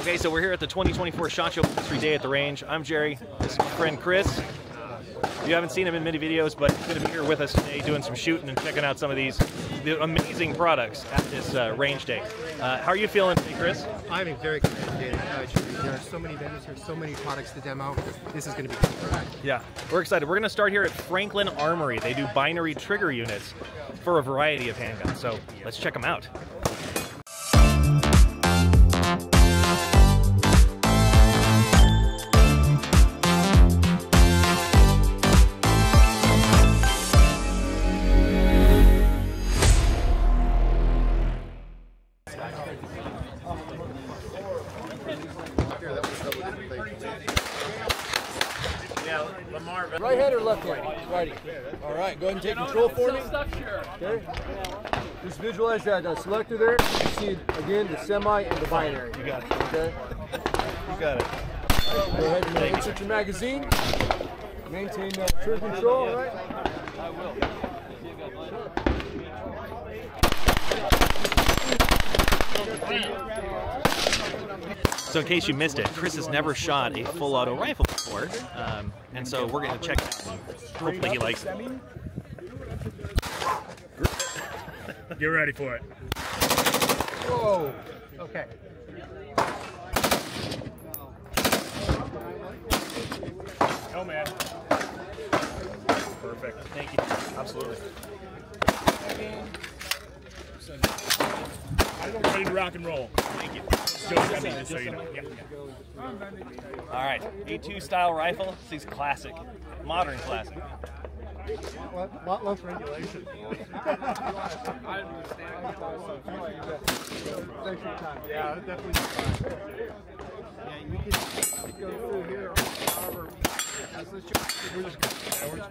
Okay, so we're here at the 2024 SHOT Show Industry Day at the range. I'm Jerry. This is my friend Chris. You haven't seen him in many videos, but he's going to be here with us today doing some shooting and checking out some of these the amazing products at this uh, range day. Uh, how are you feeling today, Chris? I'm very excited. Uh, there are so many vendors here, so many products to demo. This is going to be fun. Yeah, we're excited. We're going to start here at Franklin Armory. They do binary trigger units for a variety of handguns. So let's check them out. Right hand or left hand? Righty. All right, go ahead and take control for me. Okay. Just visualize that uh, selector there. You see again the semi and the binary. You got it. Okay. You got it. Go ahead and insert your magazine. Maintain uh, trigger control. All right. So in case you missed it, Chris has never shot a full auto rifle before, um, and so we're going to check it out. Hopefully he likes it. Get ready for it. Whoa. Okay. Oh man. Perfect. Thank you. Absolutely. Ready to rock and roll. Thank you. Go heavy, just so you know. Yeah, yeah. All right, A2 style rifle. This is classic, modern classic. Lot, lot less regulation. Thanks for your time. Yeah, definitely. Yeah, you can go through here. However, we're just, we're just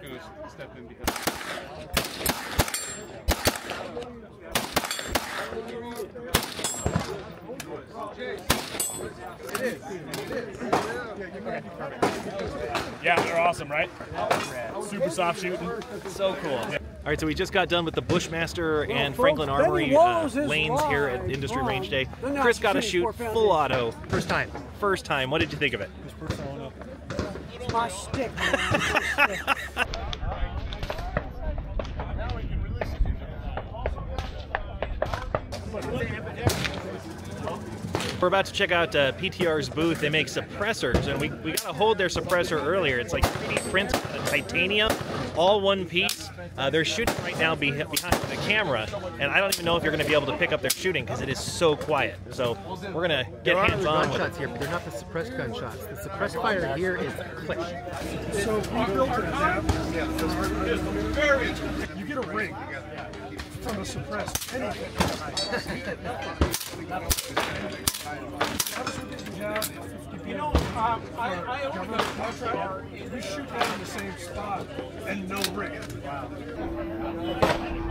going to step in behind. Yeah, they're awesome, right? Super soft shooting. So cool. All right, so we just got done with the Bushmaster and Franklin Armory uh, lanes here at Industry Range Day. Chris got to shoot full auto. First time. First time. What did you think of it? It's my stick. We're about to check out uh, PTR's booth. They make suppressors, and we, we got to hold their suppressor earlier. It's like 3D printed of titanium, all one piece. Uh, they're shooting right now be- behind the camera, and I don't even know if you're going to be able to pick up their shooting because it is so quiet. So we're going to get There hands on with it. gunshots here, but they're not the suppressed gunshots. The suppressed fire here is click. So we built it down. You get a ring from a suppressed anything. You know, um, I, I own. We shoot them in the same spot and no ring. They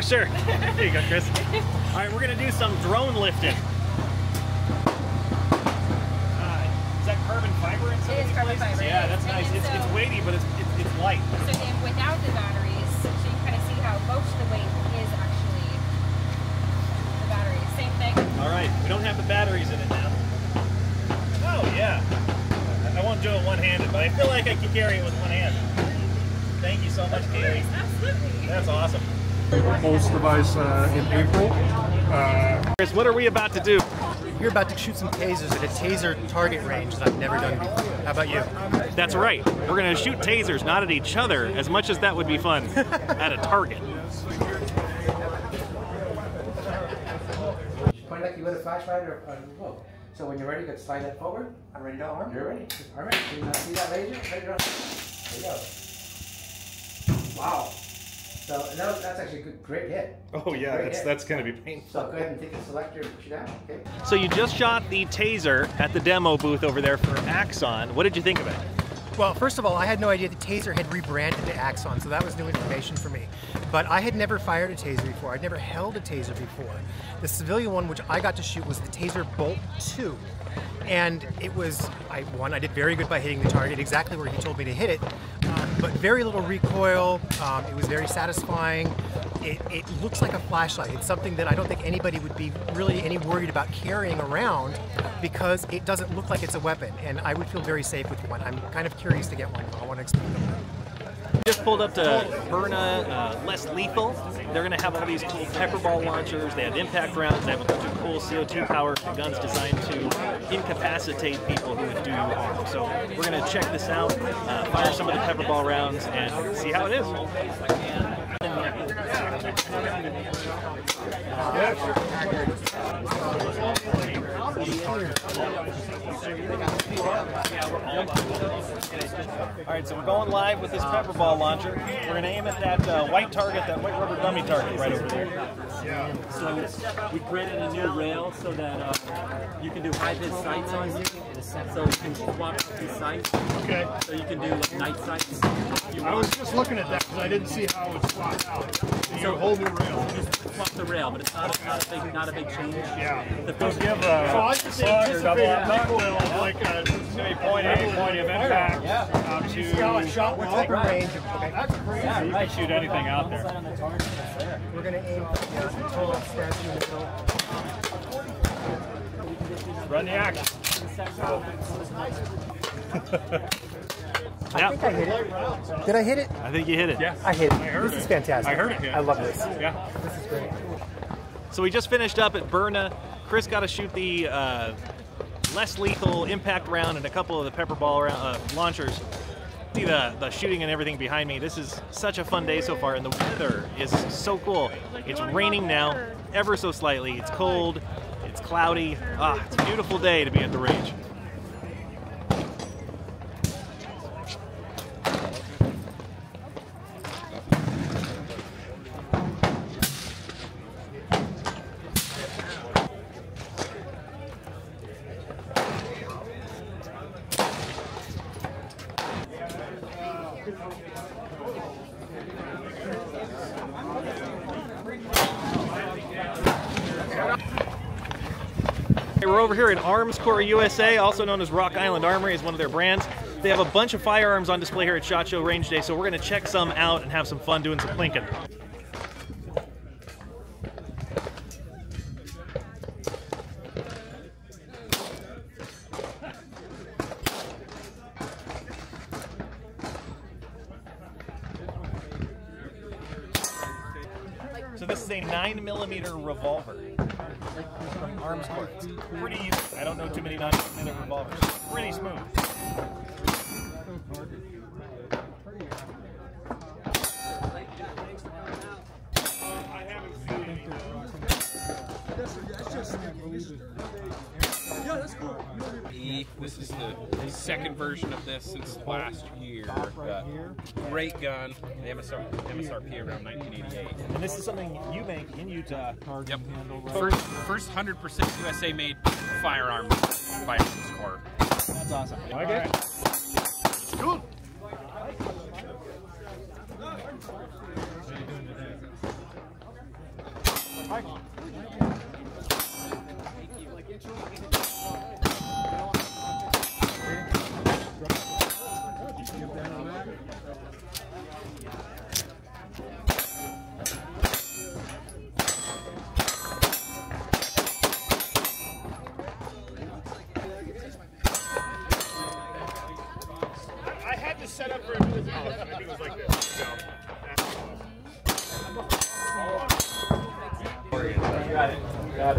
Oh, sure. There you go, Chris. All right, we're going to do some drone lifting. Uh, is that carbon fiber in some It of these places? fiber, Yeah, that's And nice. It's, it's weighty, but it's, it's, it's light. So then without the batteries, so you can kind of see how most of the weight is actually the batteries. Same thing. All right, we don't have the batteries in it now. Oh, yeah. I won't do it one-handed, but I feel like I can carry it with one hand. Thank you so much, Kaylee. Absolutely. That's awesome. Pulse device uh, in April. Uh, Chris, what are we about to do? You're about to shoot some tasers at a taser target range that I've never done before. How about you? That's right. We're going to shoot tasers, not at each other, as much as that would be fun, at a target. Point like you would a flashlight or a remote. So when you're ready, you can slide that forward. I'm ready to arm. You're ready. Just arm it. You see that laser? Ready to arm. There you go. Wow. So that that's actually a good, great hit. Oh yeah, Great that's hit. that's gonna be painful. So go ahead and take the selector and push it down. Okay. So you just shot the taser at the demo booth over there for Axon. What did you think of it? Well, first of all, I had no idea the Taser had rebranded to Axon, so that was new information for me. But I had never fired a Taser before. I'd never held a Taser before. The civilian one, which I got to shoot, was the Taser Bolt 2. And it was, I one, I did very good by hitting the target exactly where he told me to hit it, but very little recoil. Um, it was very satisfying. It, it looks like a flashlight. It's something that I don't think anybody would be really any worried about carrying around because it doesn't look like it's a weapon, and I would feel very safe with one. I'm kind of curious to get one. I want to explain them. Just pulled up to Byrna, uh, less lethal. They're going to have all these cool pepper ball launchers. They have impact rounds. They have a bunch of cool CO2 power guns designed to incapacitate people who would do you harm. So we're going to check this out, uh, fire some of the pepper ball rounds, and see how it is. All right, so we're going live with this pepper ball launcher. We're going to aim at that uh, white target, that white rubber dummy target right over there. So we created a new rail so that uh, you can do high vis sights on you. So you can swap these sights. Okay. So you can do like night sights. I was just looking at that because I didn't see how it would swap out. So you So- a whole new rail. Just swap the rail, but it's not a, not a big not a big change. Yeah. The Does first, give a so I just anticipated recoil of like a say point A, point of impact um, to Shot with open range. Okay. That's crazy. You can shoot anything out there. We're going to aim for the tall statue in the middle. Run the action. I think I hit it. Did I hit it? I think you hit it. Yeah. I hit it. I heard this it. is fantastic. I heard it, yeah. I love this. Yeah. This is great. So we just finished up at Byrna. Chris got to shoot the uh, less lethal impact round and a couple of the pepper ball round, uh, launchers. See the, the shooting and everything behind me. This is such a fun day so far, and the weather is so cool. It's raining now, ever so slightly. It's cold, it's cloudy. Ah, it's a beautiful day to be at the range. Over here in Armscor USA, also known as Rock Island Armory, is one of their brands. They have a bunch of firearms on display here at SHOT Show Range Day, so we're going to check some out and have some fun doing some plinking. So this is a nine millimeter revolver Armscor. Pretty easy. I don't know too many nine millimeter revolvers. Pretty smooth. This is the second version of this since last year. Uh, great gun. MSR, MSRP around 1988. And this is something you make in Utah. Yep. First, first 100% USA made firearm by Corps. That's awesome. Like it? You're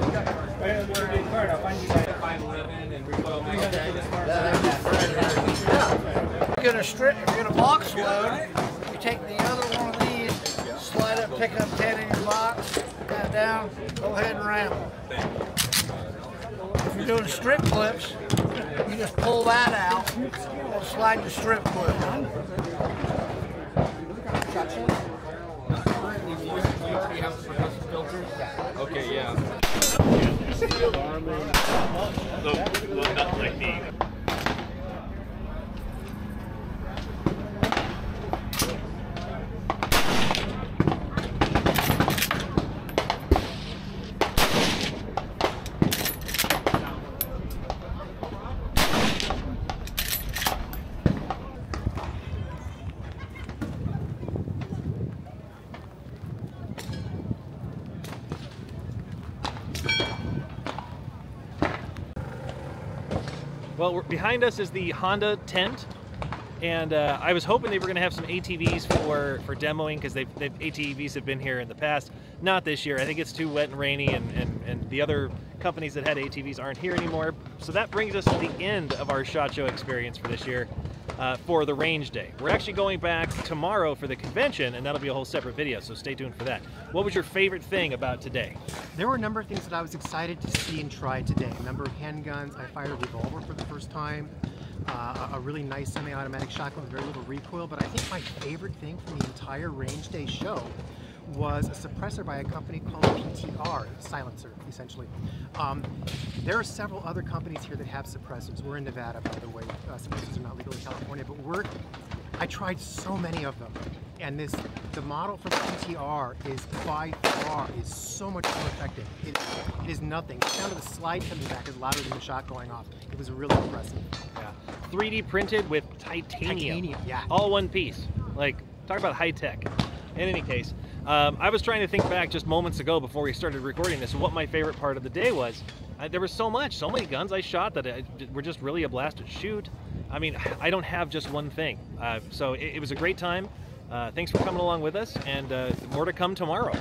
gonna strip, you're gonna box load, you take the other one of these, slide up, pick up ten in your box, pat down, go ahead and ramble. If you're doing strip clips, you just pull that out, and slide the strip clip. Okay, Currently, filters. Yeah. Okay, yeah. The, Well, behind us is the Honda tent, and uh, I was hoping they were going to have some ATVs for for demoing because they've, they've ATVs have been here in the past. Not this year. I think it's too wet and rainy, and, and, and the other companies that had ATVs aren't here anymore. So that brings us to the end of our shot show experience for this year. Uh, for the range day. We're actually going back tomorrow for the convention, and that'll be a whole separate video, so stay tuned for that. What was your favorite thing about today? There were a number of things that I was excited to see and try today. A number of handguns. I fired a revolver for the first time. Uh, a really nice semi-automatic shotgun with very little recoil. But I think my favorite thing from the entire range day show was a suppressor by a company called PTR, silencer, essentially. Um, there are several other companies here that have suppressors. We're in Nevada, by the way. Uh, suppressors are not legal in California, but we're. I tried so many of them, and this the model from PTR is by far is so much more effective. It, it is nothing. The sound of the slide coming back is louder than the shot going off. It was really impressive. Yeah. 3D printed with titanium. Titanium, yeah. All one piece. Like, talk about high tech. In any case, um, I was trying to think back just moments ago before we started recording this, what my favorite part of the day was. Uh, there was so much, so many guns I shot that I, were just really a blast to shoot. I mean, I don't have just one thing. Uh, so it, it, was a great time. Uh, thanks for coming along with us, and uh, more to come tomorrow.